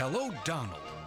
Hello, Donald.